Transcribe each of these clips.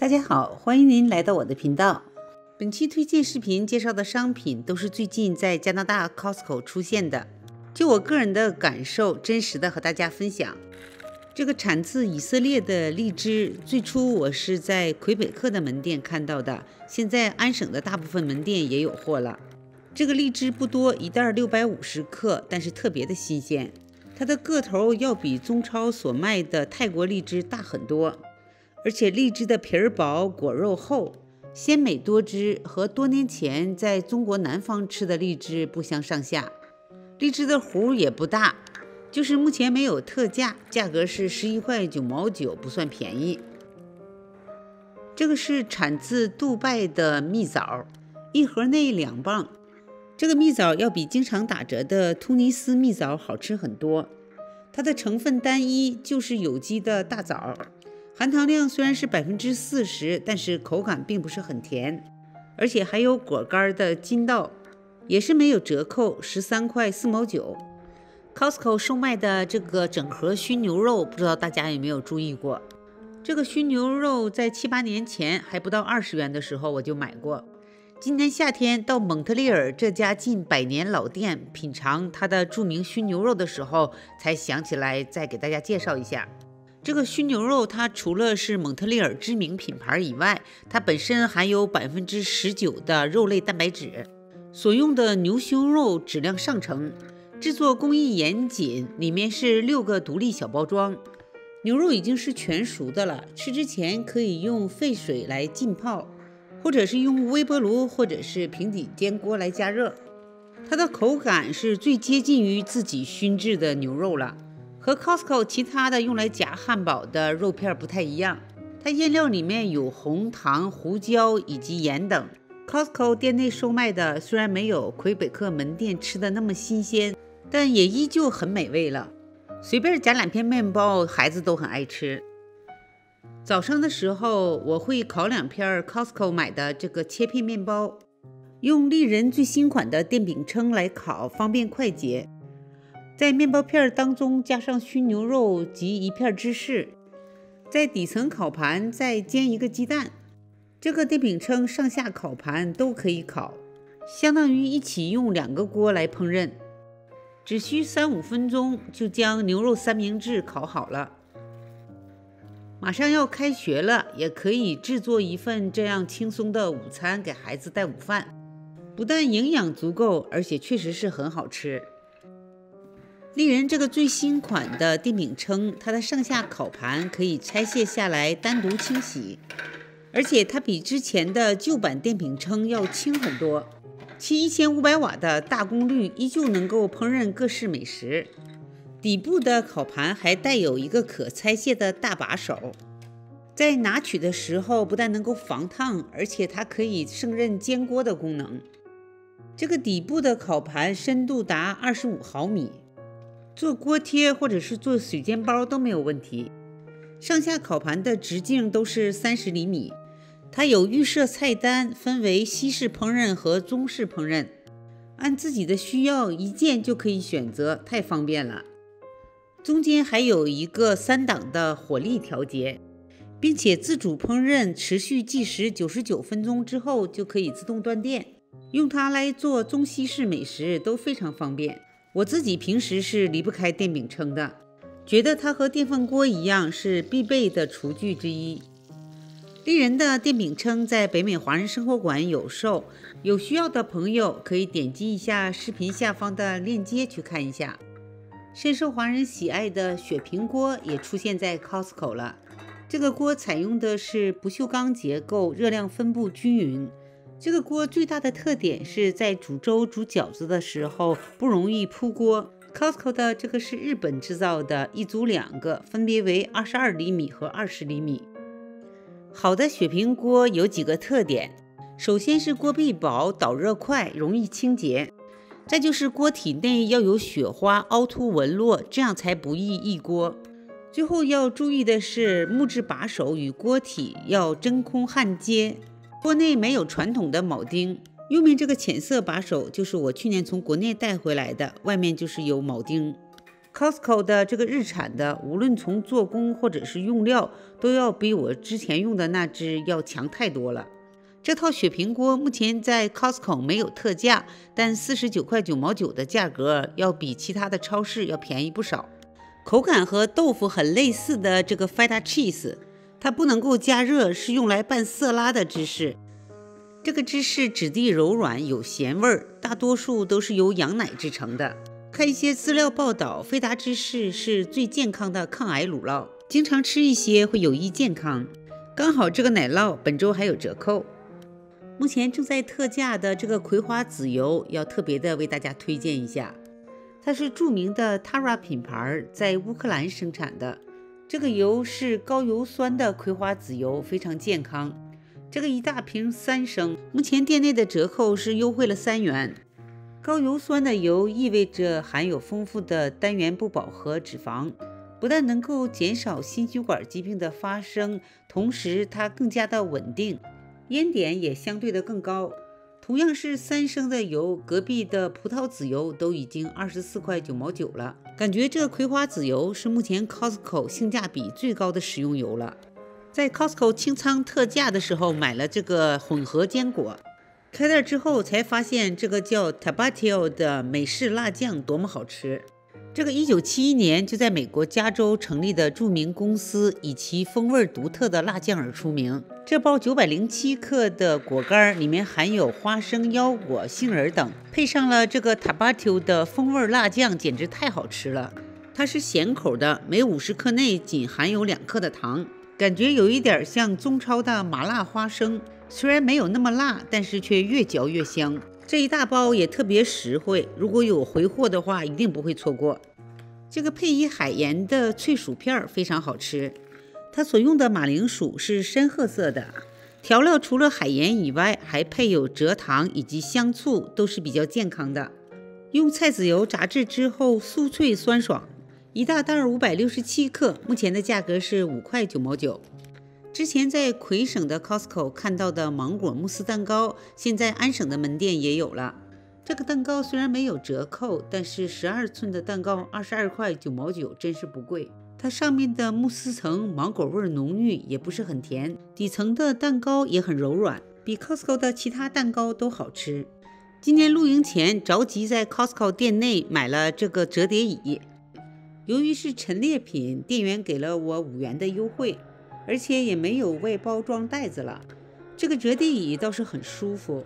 大家好，欢迎您来到我的频道。本期推荐视频介绍的商品都是最近在加拿大 Costco 出现的，就我个人的感受，真实的和大家分享。这个产自以色列的荔枝，最初我是在魁北克的门店看到的，现在安省的大部分门店也有货了。这个荔枝不多，一袋六百五十克，但是特别的新鲜。它的个头要比中超所卖的泰国荔枝大很多。而且荔枝的皮儿薄，果肉厚，鲜美多汁，和多年前在中国南方吃的荔枝不相上下。荔枝的核也不大，就是目前没有特价，价格是十一块九毛九，不算便宜。这个是产自杜拜的蜜枣，一盒内两磅。这个蜜枣要比经常打折的突尼斯蜜枣好吃很多。它的成分单一，就是有机的大枣。含糖量虽然是百分之四十，但是口感并不是很甜，而且还有果干的筋道，也是没有折扣，十三块四毛九。Costco 售卖的这个整盒熏牛肉，不知道大家有没有注意过？这个熏牛肉在七八年前还不到二十元的时候我就买过。今年夏天到蒙特利尔这家近百年老店品尝它的著名熏牛肉的时候，才想起来再给大家介绍一下。这个熏牛肉，它除了是蒙特利尔知名品牌以外，它本身含有百分之十九的肉类蛋白质，所用的牛胸肉质量上乘，制作工艺严谨，里面是六个独立小包装。牛肉已经是全熟的了，吃之前可以用沸水来浸泡，或者是用微波炉或者是平底煎锅来加热。它的口感是最接近于自己熏制的牛肉了。和 Costco 其他的用来夹汉堡的肉片不太一样，它腌料里面有红糖、胡椒以及盐等。Costco 店内售卖的虽然没有魁北克门店吃的那么新鲜，但也依旧很美味了。随便夹两片面包，孩子都很爱吃。早上的时候我会烤两片 Costco 买的这个切片面包，用丽人最新款的电饼铛来烤，方便快捷。在面包片当中加上熏牛肉及一片芝士，在底层烤盘再煎一个鸡蛋。这个电饼铛上下烤盘都可以烤，相当于一起用两个锅来烹饪，只需三五分钟就将牛肉三明治烤好了。马上要开学了，也可以制作一份这样轻松的午餐给孩子带午饭，不但营养足够，而且确实是很好吃。丽人这个最新款的电饼铛，它的上下烤盘可以拆卸下来单独清洗，而且它比之前的旧版电饼铛要轻很多。其一千五百瓦的大功率依旧能够烹饪各式美食。底部的烤盘还带有一个可拆卸的大把手，在拿取的时候不但能够防烫，而且它可以胜任煎锅的功能。这个底部的烤盘深度达二十五毫米。做锅贴或者是做水煎包都没有问题。上下烤盘的直径都是三十厘米。它有预设菜单，分为西式烹饪和中式烹饪，按自己的需要一键就可以选择，太方便了。中间还有一个三档的火力调节，并且自主烹饪持续计时九十九分钟之后就可以自动断电。用它来做中西式美食都非常方便。我自己平时是离不开电饼铛的，觉得它和电饭锅一样是必备的厨具之一。丽人的电饼铛在北美华人生活馆有售，有需要的朋友可以点击一下视频下方的链接去看一下。深受华人喜爱的雪平锅也出现在 Costco 了，这个锅采用的是不锈钢结构，热量分布均匀。这个锅最大的特点是在煮粥、煮饺子的时候不容易扑锅。Costco 的这个是日本制造的，一组两个，分别为二十二厘米和二十厘米。好的雪平锅有几个特点，首先是锅壁薄、导热快、容易清洁，再就是锅体内要有雪花、凹凸纹络，这样才不易溢锅。最后要注意的是，木质把手与锅体要真空焊接。锅内没有传统的铆钉，右面这个浅色把手就是我去年从国内带回来的，外面就是有铆钉。Costco 的这个日产的，无论从做工或者是用料，都要比我之前用的那只要强太多了。这套雪平锅目前在 Costco 没有特价，但四十九块九毛九的价格要比其他的超市要便宜不少。口感和豆腐很类似的这个 Feta Cheese，它不能够加热，是用来拌色拉的芝士。这个芝士质地柔软，有咸味儿，大多数都是由羊奶制成的。看一些资料报道，菲达芝士是最健康的抗癌乳酪，经常吃一些会有益健康。刚好这个奶酪本周还有折扣，目前正在特价的这个葵花籽油要特别的为大家推荐一下，它是著名的 Tara 品牌在乌克兰生产的，这个油是高油酸的葵花籽油，非常健康。这个一大瓶三升，目前店内的折扣是优惠了三元。高油酸的油意味着含有丰富的单元不饱和脂肪，不但能够减少心血管疾病的发生，同时它更加的稳定，烟点也相对的更高。同样是三升的油，隔壁的葡萄籽油都已经二十四块九毛九了。感觉这葵花籽油是目前 Costco 性价比最高的食用油了。在 Costco 清仓特价的时候买了这个混合坚果。开袋之后才发现，这个叫 Tabatio 的美式辣酱多么好吃！这个1971年就在美国加州成立的著名公司，以其风味独特的辣酱而出名。这包907克的果干里面含有花生、腰果、杏仁等，配上了这个 t a b a t o 的风味辣酱，简直太好吃了。它是咸口的，每50克内仅含有两克的糖，感觉有一点像中超的麻辣花生。虽然没有那么辣，但是却越嚼越香。这一大包也特别实惠，如果有回货的话，一定不会错过。这个配以海盐的脆薯片非常好吃，它所用的马铃薯是深褐色的。调料除了海盐以外，还配有蔗糖以及香醋，都是比较健康的。用菜籽油炸制之后，酥脆酸爽。一大袋五百六十七克，目前的价格是五块九毛九。之前在魁省的 Costco 看到的芒果慕斯蛋糕，现在安省的门店也有了。这个蛋糕虽然没有折扣，但是十二寸的蛋糕二十二块九毛九，真是不贵。它上面的慕斯层芒果味浓郁，也不是很甜，底层的蛋糕也很柔软，比 Costco 的其他蛋糕都好吃。今天露营前着急在 Costco 店内买了这个折叠椅，由于是陈列品，店员给了我五元的优惠。而且也没有外包装袋子了，这个折叠椅倒是很舒服，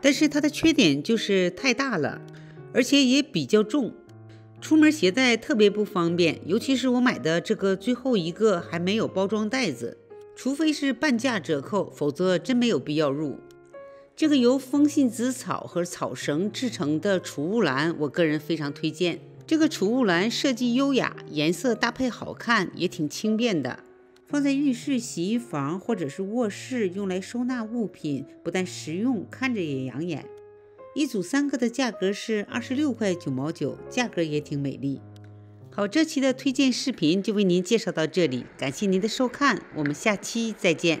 但是它的缺点就是太大了，而且也比较重，出门携带特别不方便。尤其是我买的这个最后一个还没有包装袋子，除非是半价折扣，否则真没有必要入。这个由风信子草和草绳制成的储物篮，我个人非常推荐。这个储物篮设计优雅，颜色搭配好看，也挺轻便的。放在浴室、洗衣房或者是卧室，用来收纳物品，不但实用，看着也养眼。一组三个的价格是二十六块九毛九，价格也挺美丽。好，这期的推荐视频就为您介绍到这里，感谢您的收看，我们下期再见。